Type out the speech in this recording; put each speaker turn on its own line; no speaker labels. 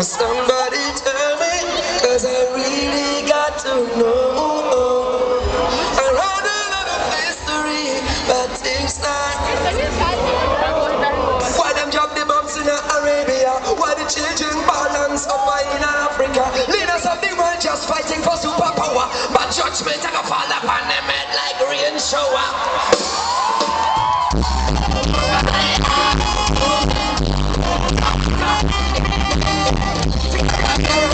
Somebody tell me, cause I really got to know. I read a lot of history, but things like why them drop the bombs in Arabia, why the children balance up in Africa. Leaders of the world just fighting for superpower, but judgment I fall upon them head like rain shower.